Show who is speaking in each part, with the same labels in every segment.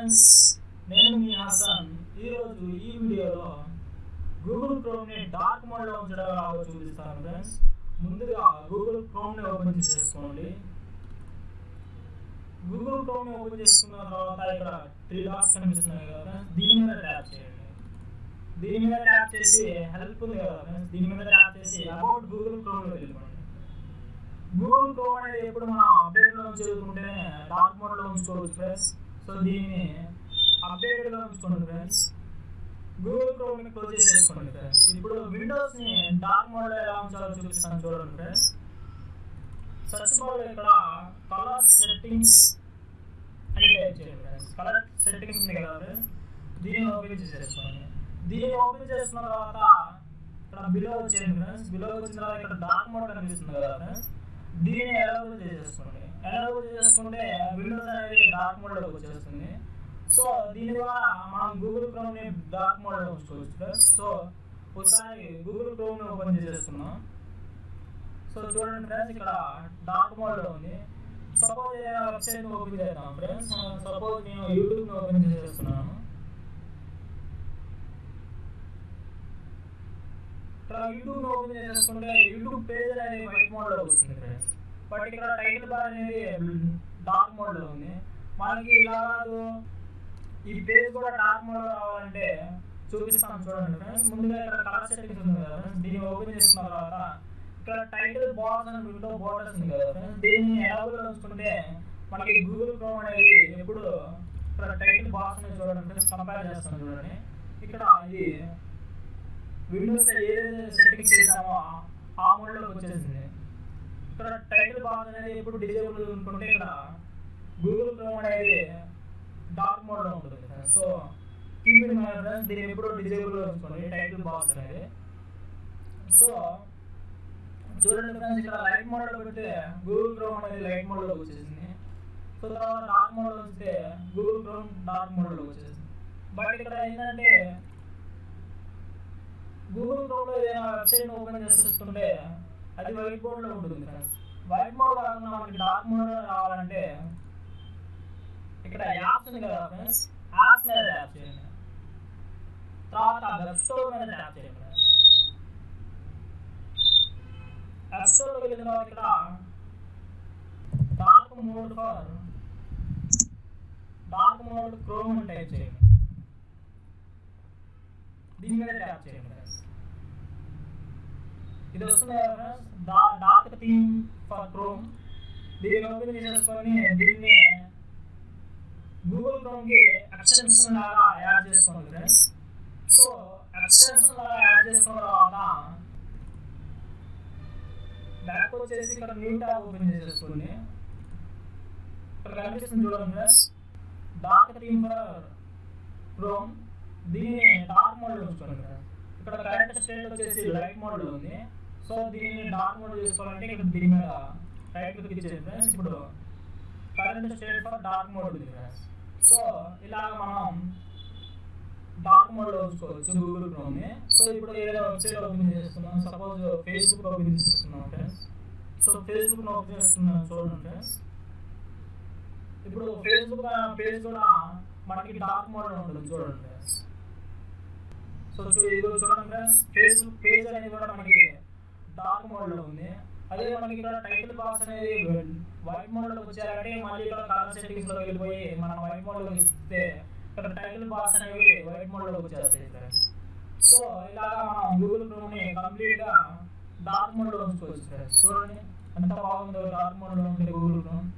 Speaker 1: Friends నేను మీ హసన్. ఈరోజు ఈ వీడియోలో గూగుల్ క్రోమ్ని డార్క్ మోడ్లో ఉంచడం ఎలాగో చూపిస్తాను ఫ్రెండ్స్ ముందుగా గూగుల్ క్రోమ్ని ఓపెన్ చేసేసుకోండి. గూగుల్ క్రోమ్ని ఓపెన్ చేసుకున్న తర్వాత ఇక్కడ త్రీ డాట్స్ కనిపిస్తున్నాయి కదా ఫ్రెండ్స్ దీని మీద ట్యాప్ చేయండి. దీని మీద ట్యాప్ చేసి హెల్ప్ ఉంది కదా ఫ్రెండ్స్ దీని మీద ట్యాప్ చేసి అబౌట్ గూగుల్ క్రోమ్లో వెళ్ళిపోండి. గూగుల్ క్రోమ్ అనేది ఎప్పుడు మనం అప్డేట్లో ఉంచుకుంటేనే డార్క్ మోడ్లో ఉంచుకోవచ్చు ఫ్రెండ్స్ సో దీన్ని అప్డేటెడ్గా ఉంచుకోండి ఫ్రెండ్స్ గూగుల్ క్రోమ్ని క్లోజ్ చేసేసుకోండి ఫ్రెండ్స్ ఇప్పుడు విండోస్ని డార్క్ మోడ్లో ఎలా ఉంచాలో చూపిస్తాను చూడండి ఫ్రెండ్స్ సర్చ్ బార్లో ఇక్కడ కలర్ సెట్టింగ్స్ అని టైప్ చేయండి ఫ్రెండ్స్ కలర్ సెట్టింగ్స్ ఉంది కదా ఫ్రెండ్స్ దీన్ని ఓపెన్ చేసేసుకోండి. దీన్ని ఓపెన్ చేసిన తర్వాత ఇక్కడ బిలో వచ్చేయండి ఫ్రెండ్స్ బిలో వచ్చిన తర్వాత ఇక్కడ డార్క్ మోడ్ కనిపిస్తుంది కదా ఫ్రెండ్స్ దీన్ని ఎలవ్ చేసేసుకోండి ఎలవ్ చేసుకుంటే విండోస్ అనేది డార్క్ మోడ్లోకి వచ్చేస్తుంది. సో దీని ద్వారా మనం గూగుల్ క్రోమ్ని డార్క్ మోడ్లో ఉంచుకోవచ్చు సో ఒకసారి గూగుల్ క్రోమ్ని ఓపెన్ చేసేస్తున్నాం సో చూడండి ఫ్రెండ్స్ ఇక్కడ డార్క్ మోడ్లో ఉంది. సపోజ్ ఏదైనా వెబ్సైట్ ఓపెన్ చేద్దాం. ఫ్రెండ్స్ సపోజ్ నేను యూట్యూబ్ని ఓపెన్ చేసేస్తున్నాను. ఇక్కడ యూట్యూబ్ ఓపెన్ చేసుకుంటే యూట్యూబ్ పేజ్ అనేది వైట్ మోడల్లో వస్తుంది ఫ్రెండ్స్ బట్ ఇక్కడ టైటిల్ బార్ అనేది డార్క్ మోడల్లో ఉంది. మనకి ఇలా కాదు. ఈ పేజ్ కూడా డార్క్ మోడల్ రావాలంటే చూపిస్తాం చూడండి ఫ్రెండ్స్ ముందుగా ఇక్కడ కలర్ సెట్టింగ్స్ ఉంది కదా ఫ్రెండ్స్ దీన్ని ఓపెన్ చేసిన తర్వాత ఇక్కడ title box and window borders ఉంది కదా ఫ్రెండ్స్ దీన్ని ఎలాగో ఉంచుకుంటే మనకి గూగుల్ క్రోమ్ అనేది ఎప్పుడు ఇక్కడ టైటిల్ బాక్స్ అనేది చూడండి ఫ్రెండ్స్ కంపేర్ చేస్తాను చూడండి. ఇక్కడ ఇది విండోస్ ఏదైతే సెట్టింగ్స్ చేసామో ఆ మోడ్లోకి వచ్చేసింది. ఇక్కడ టైటిల్ బార్ అనేది ఎప్పుడు డిజేబుల్ ఉంటుంటే ఇక్కడ గూగుల్ క్రోమ్ అనేది డార్క్ మోడ్లో ఉంటుంది. So keep it in my friends దీన్ని ఎప్పుడు డిజేబుల్ ఉంచుకోండి టైటిల్ బాక్స్ అనేది. సో చూడండి ఫ్రెండ్స్ ఇక్కడ లైట్ మోడ్లో పెడితే గూగుల్ క్రోమ్ అనేది లైట్ మోడ్లోకి వచ్చేసింది. సో తర్వాత డార్క్ మోడ్లో వస్తే గూగుల్ క్రోమ్ డార్క్ మోడ్లోకి వచ్చేసింది. బట్ ఇక్కడ ఏంటంటే గూగుల్ ఏదైనా వెబ్సైట్ ఓపెన్ చేసేస్తుంటే అది వైట్ బోర్డ్లో ఉంటుంది ఫ్రెండ్స్ వైట్ బోర్డ్ కాకుండా మనకి డార్క్ మోడ్ రావాలంటే ఇక్కడ యాప్స్ ఉంది కదా ఫ్రెండ్స్ యాప్స్ మీద ట్యాప్ చేయండి. తర్వాత వెబ్ స్టోర్ మీద ట్యాప్ చేయండి వెబ్ స్టోర్లోకి వెళ్ళిన తర్వాత ఇక్కడ dark mode for dark mode chrome అని టైప్ చేయండి. దీని మీద ట్యాప్ చేయండి ఫ్రెండ్స్ ఇది వస్తుంది కదా ఫ్రెండ్స్ డా డార్క్ థీమ్ ఫర్ క్రోమ్ దీన్ని ఓపెన్ చేసేసుకొని దీన్ని గూగుల్ క్రోమ్కి ఎక్స్టెన్షన్ లాగా యాడ్ చేసుకోండి ఫ్రెండ్స్ సో ఎక్స్టెన్షన్ లాగా యాడ్ చేసుకున్న తర్వాత బ్యాక్ వచ్చేసి ఇక్కడ న్యూ ట్యాబ్ ఓపెన్ చేసేసుకోండి ఇక్కడ కనిపిస్తుంది చూడండి friends dark theme for chrome దీన్ని డార్క్ మోడ్లో ఉంచుకోండి ఫ్రెండ్స్ ఇక్కడ కరెంట్ స్టేట్ వచ్చేసి లైట్ మోడ్లో ఉంది సో దీన్ని డార్క్ మోడ్ చేసుకోవాలంటే ఇక్కడ దీని మీద రైట్ క్లిక్ ఇచ్చేది ఫ్రెండ్స్ ఇప్పుడు current state for dark mode ఉంది ఫ్రెండ్స్ సో ఇలాగ మనం డార్క్ మోడ్లో చూసుకోవచ్చు గూగుల్ క్రోమ్ని. సో ఇప్పుడు ఏదైనా వెబ్సైట్ ఓపెన్ చేస్తున్నాం సపోజ్ ఫేస్బుక్ ఓపెన్ చేస్తున్నాం ఫ్రెండ్స్ సో ఫేస్బుక్ ఓపెన్ చేస్తున్నాం చూడండి ఫ్రెండ్స్ ఇప్పుడు ఫేస్బుక్ పేజ్ కూడా మనకి డార్క్ మోడ్ ఉంటుంది చూడండి ఫ్రెండ్స్ సో ఇది చూడండి ఫ్రెండ్స్ ఫేస్బుక్ పేజ్ అనేది కూడా మనకి డార్క్ మోడ్లో ఉంది. అదే మనకి ఇక్కడ టైటిల్ బాక్స్ అనేది వైట్ మోడ్లోకి వచ్చారంటే మళ్ళీ ఇక్కడ కలర్ సెట్టింగ్స్లో వెళ్ళిపోయి మనం వైట్ మోడ్లోకి ఇస్తే ఇక్కడ టైటిల్ బాక్స్ అనేవి వైట్ మోడ్లోకి వచ్చేస్తాయి ఫ్రెండ్స్ సో ఇలాగా మనం గూగుల్ క్రోమ్ని కంప్లీట్గా డార్క్ మోడ్లో ఉంచుకోవచ్చు ఫ్రెండ్స్ చూడండి ఎంత బాగుందో డార్క్ మోడ్లో ఉంటే గూగుల్ క్రోమ్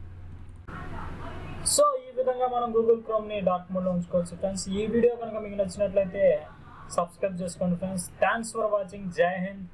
Speaker 1: సో ఈ విధంగా మనం గూగుల్ క్రోమ్ని డార్క్ మోడ్లో ఉంచుకోవచ్చు ఫ్రెండ్స్ ఈ వీడియో కనుక మీకు నచ్చినట్లయితే సబ్స్క్రైబ్ చేసుకోండి ఫ్రెండ్స్ థ్యాంక్స్ ఫర్ వాచింగ్ జై హింద్